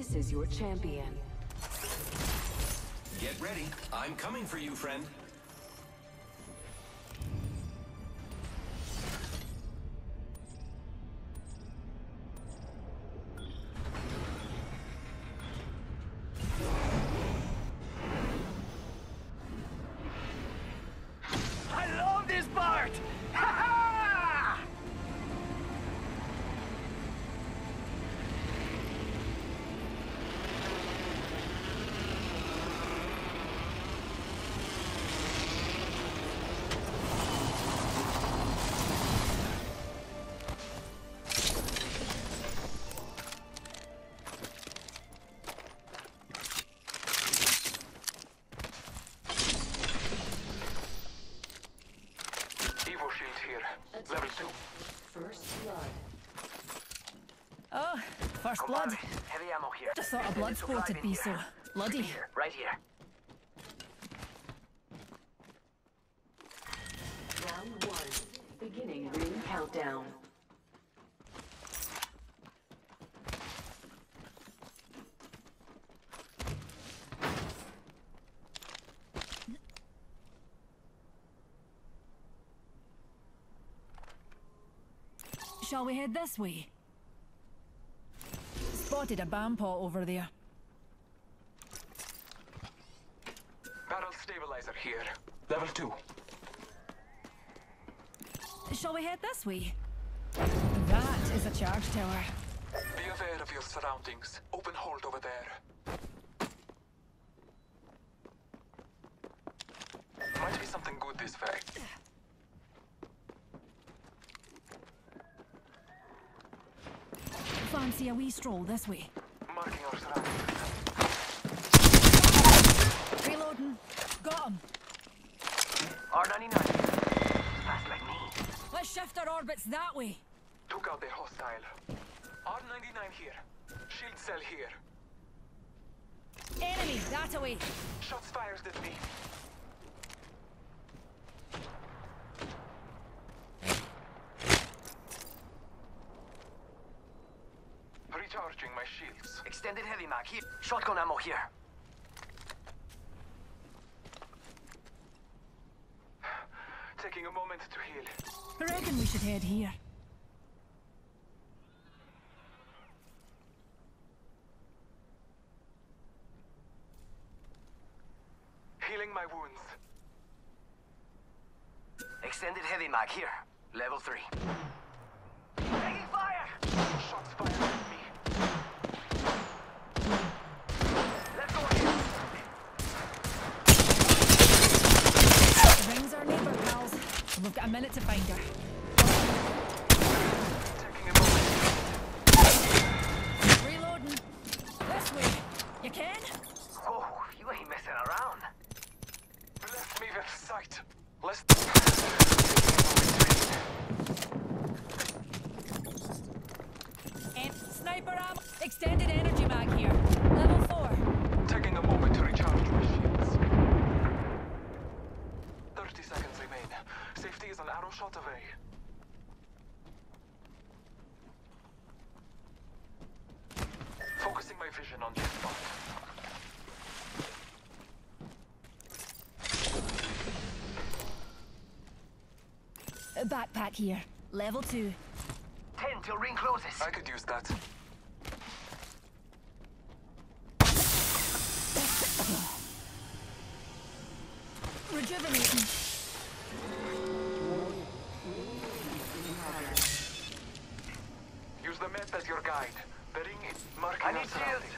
This is your champion. Get ready. I'm coming for you, friend. Blood. Heavy ammo here. Just thought a blood sport would be so bloody. Here, right here. Round one. Beginning ring countdown. Shall we head this way? Spotted a bampot over there. Barrel stabilizer here. Level 2. Shall we head this way? That is a charge tower. Be aware of your surroundings. Open hold over there. Might be something good this way. Fancy a wee stroll this way. Marking our surroundings. Reloading. Got him. R99. Fast like me. Let's shift our orbits that way. Took out the hostile. R99 here. Shield cell here. Enemy, that away. Shots fired at me. Recharging my shields. Extended heavy mag here. Shotgun ammo here. Taking a moment to heal. I reckon we should head here. Healing my wounds. Extended heavy mag here. Level 3. Taking fire! Shots fired at me. Let's go here. The ring's our neighbour, pals. We've got a minute to find her. Taking a moment. Reloading. This way. You can? Oh, you ain't messing around. Left me with sight. Let's... Em sniper ammo. Extended energy mag here. Level 4. Taking a moment to recharge my shields. 30 seconds remain. Safety is an arrow shot away. Focusing my vision on this spot. A backpack here. Level 2. 10 till ring closes. I could use that. Rejuvenating. Use the map as your guide. The ring is marking I our need shields. surroundings.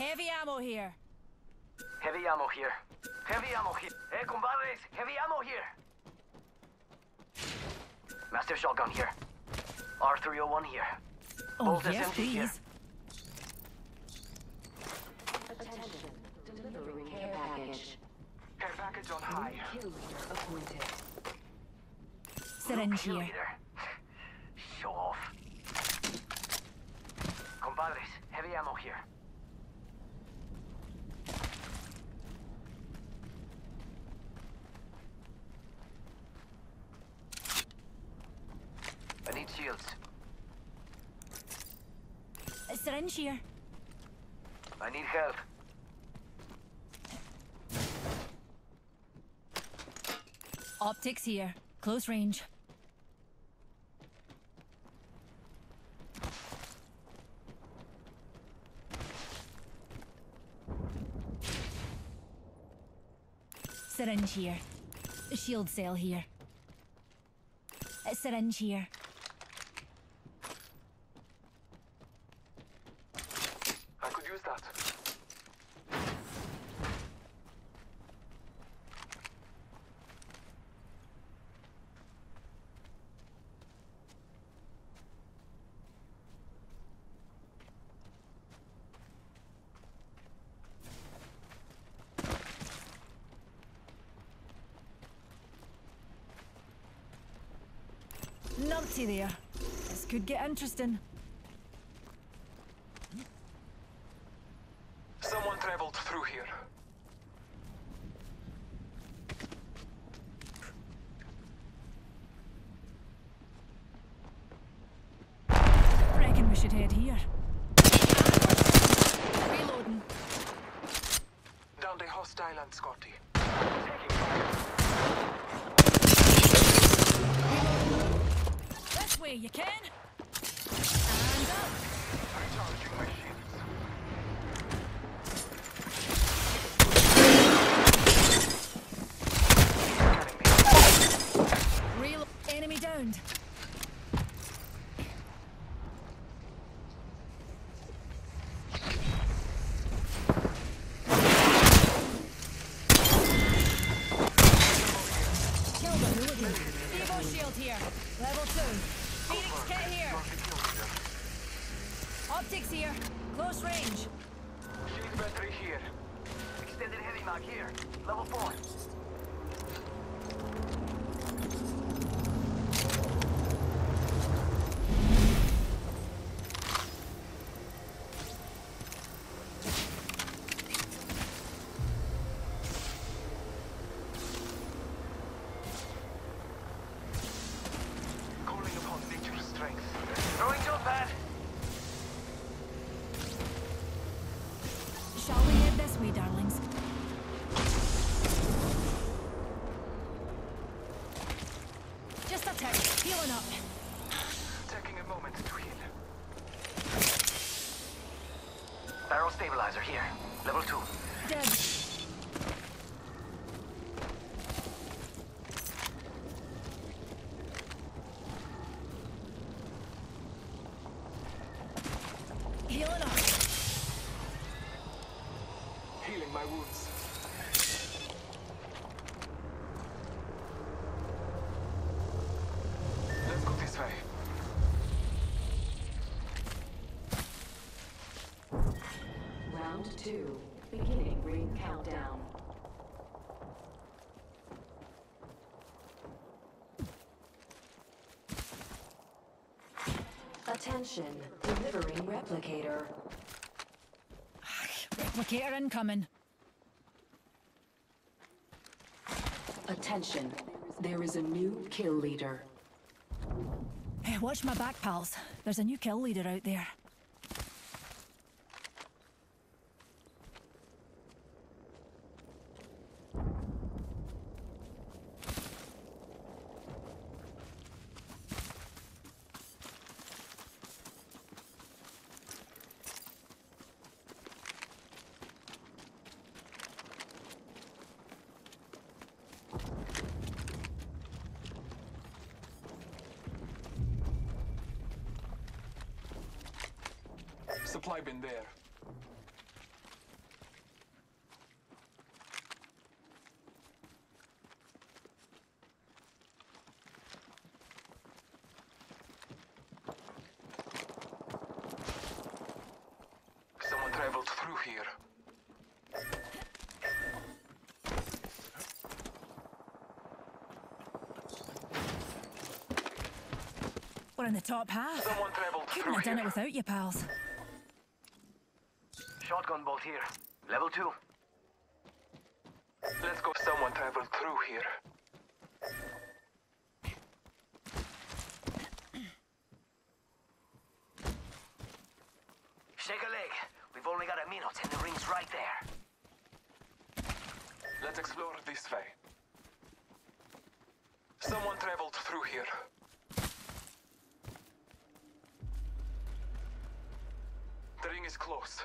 Heavy ammo here. Heavy ammo here. Heavy ammo here. Eh, hey, compadres, heavy ammo here. Mastiff shotgun here. R301 here. Oh, Bolt yes, SMG here. please. Attention. Delivering care package. Care package on high. Kill leader appointed. Syringe Kill here. leader. Show off. Compadres, heavy ammo here. Syringe here. I need help. Optics here. Close range. Syringe here. Shield cell here. A syringe here. I could use that. Numpty there. This could get interesting. Someone traveled through here. Reckon we should head here. Reloading. Down the hostile and Scotty. This way, you can. And up. Recharging enemy downed. Optics here. Close range. Shield battery here. Extended heavy mag here. Level 4. Stabilizer here. Level 2. Dead. Healing up. Healing my wounds. Let's go this way. Round two. Beginning ring countdown. Attention. Delivering replicator. Replicator incoming. Attention. There is a new kill leader. Hey, watch my back, pals. There's a new kill leader out there. Supply bin there. Someone traveled through here. We're in the top half. Someone traveled Couldn't through have done here. it without you, pals. Shotgun bolt here. Level 2. Let's go. Someone traveled through here. Shake a leg. We've only got a minute and the ring's right there. Let's explore this way. Someone traveled through here. The ring is close.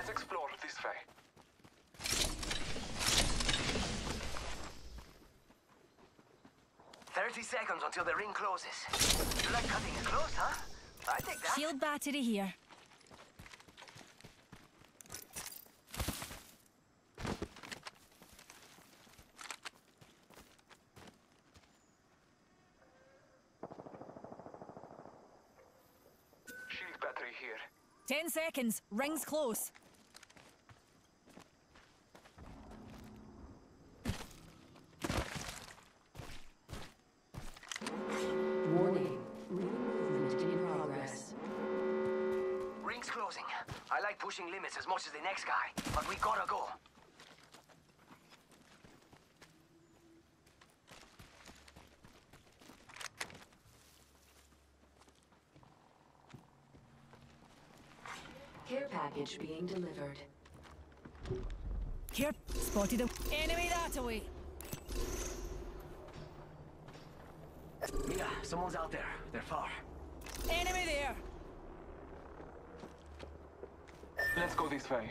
Let's explore this way. Thirty seconds until the ring closes. You like cutting it close, huh? I take that. Shield battery here. Shield battery here. Ten seconds. Ring's close. Closing. I like pushing limits as much as the next guy, but we gotta go. Care package being delivered. Here. Spotted a enemy that away. Mia, someone's out there. They're far. Enemy there. Let's go this way.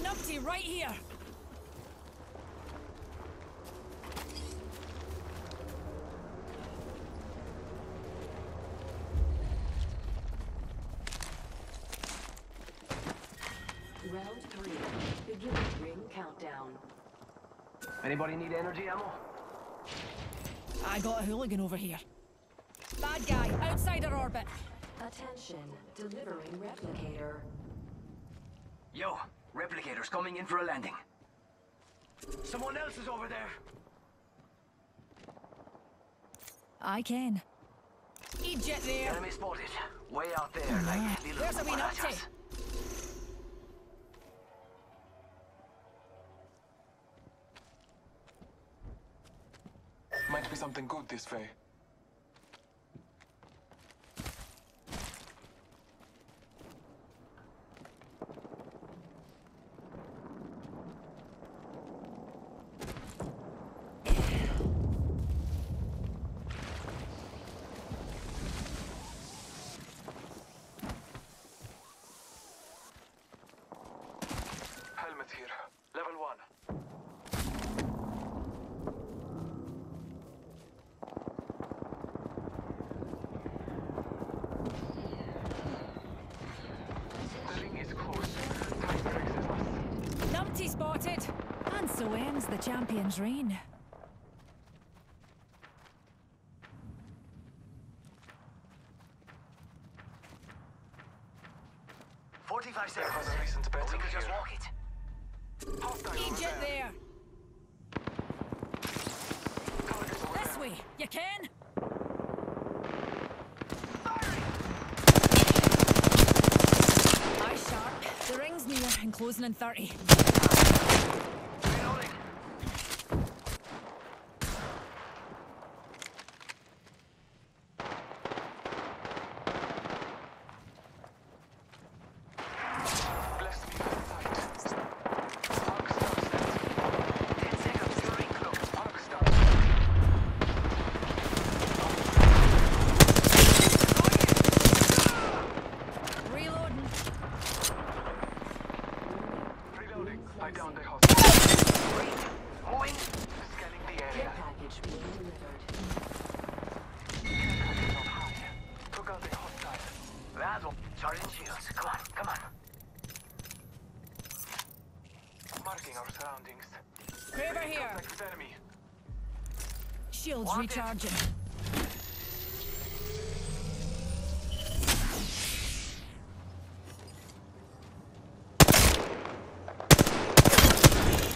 Numpty right here. Round three. Beginning ring countdown. Anybody need energy ammo? I got a hooligan over here. Bad guy, outside our orbit. Attention. Delivering replicator. Yo, replicator's coming in for a landing. Someone else is over there. I can. Egypt there. Enemy spotted. Way out there, like little Where's the wee cucarachas. Might be something good this way. Helmet here. Level one. The ring is close. Time to access us. Numpty spotted. And so ends the champion's reign. Forty-five seconds. was a recent But we battle could just walk it. Hostile Egypt there. there. This way. You can? Eye sharp. The ring's near and closing in 30. Reloading. Bless me with sight. Arc starts dead. Ten seconds till ring close. Arc starts dead. Reloading. Reloading. I downed a hostile. Moving. Scanning the area. package being delivered. On high. Took out a hostile. That. Charging shields. Come on, come on. Marking our surroundings. Kraber here. Enemy. Shields Wanted. recharging.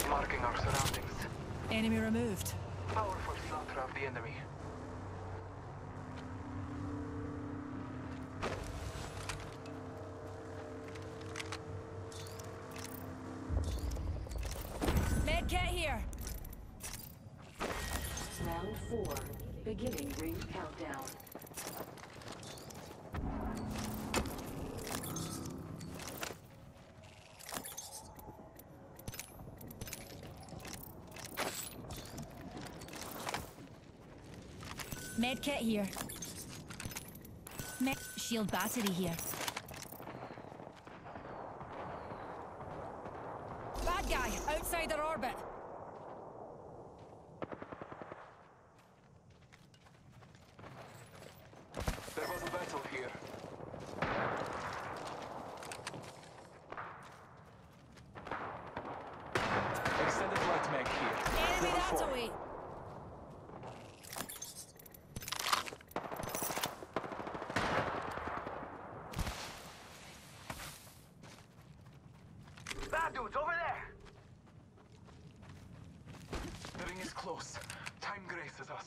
Marking our surroundings. Enemy removed. Powerful slaughter of the enemy. Medkit here. Round four. Beginning ring countdown. Medkit here. Med shield battery here. Bad guy outside their orbit. There was a battle here. Extended light mag here. Enemy Level that four. away. Bad dudes over there. The ring is close. Time graces us.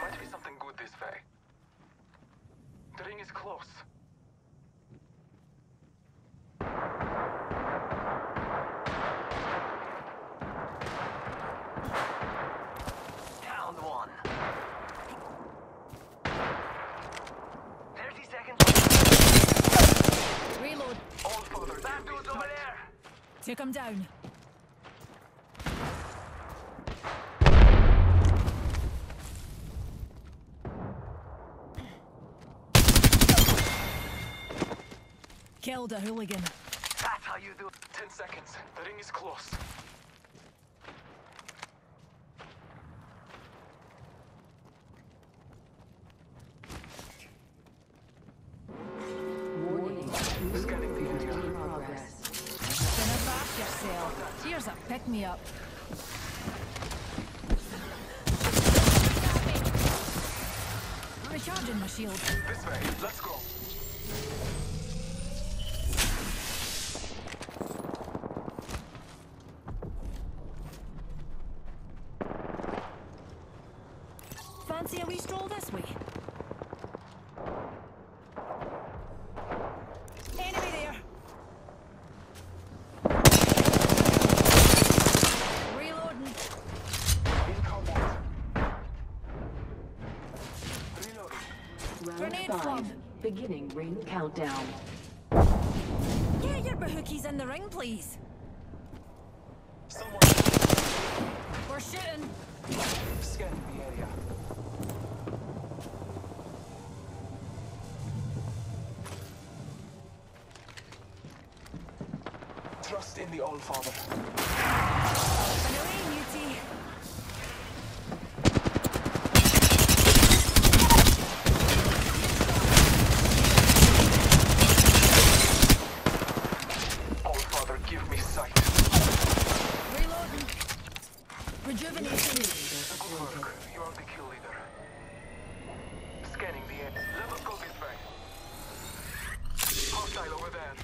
Might be something good this way. The ring is close. Down one. 30 seconds. Reload. All father, Bad dudes over there. Took him down. Killed a hooligan. That's how you do it. Ten seconds. The ring is close. Fancy a wee stroll this way? Enemy there. Reloading. In combat. Reloading. Round Grenade five. flung. Beginning ring countdown. Get your bahookies in the ring, please. Someone We're shooting. scanning the area. Trust in the All Father. And away, Newty. All Father, give me sight. Reloading. Rejuvenating. Good work. You are the kill leader. Scanning the area. Let us go this way. Hostile over there.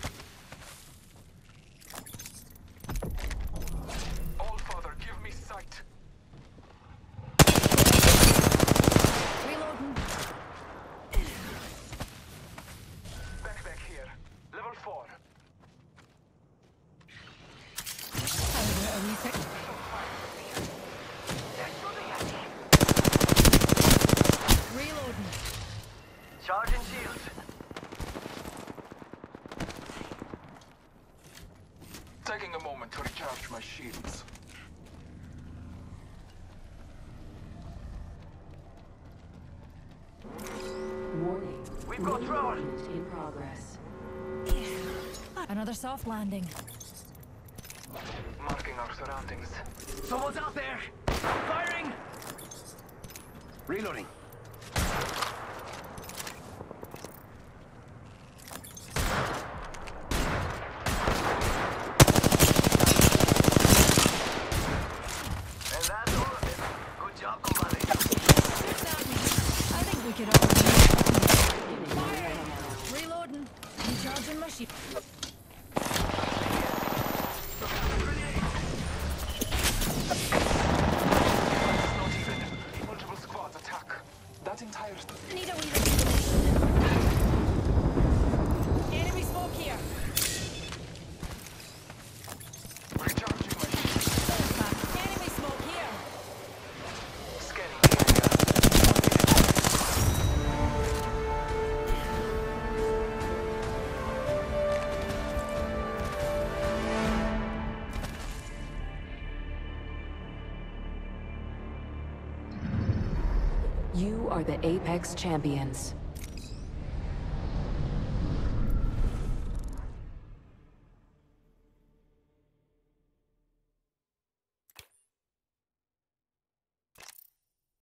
All Father, give me sight. Reloading. Backpack here. Level 4. How a wee pick. Reloading. Charging shields. Taking a moment to recharge my shields. Warning. We've got trouble. Movement in progress. Another soft landing. Marking our surroundings. Someone's out there. Firing. Reloading. Apex Champions.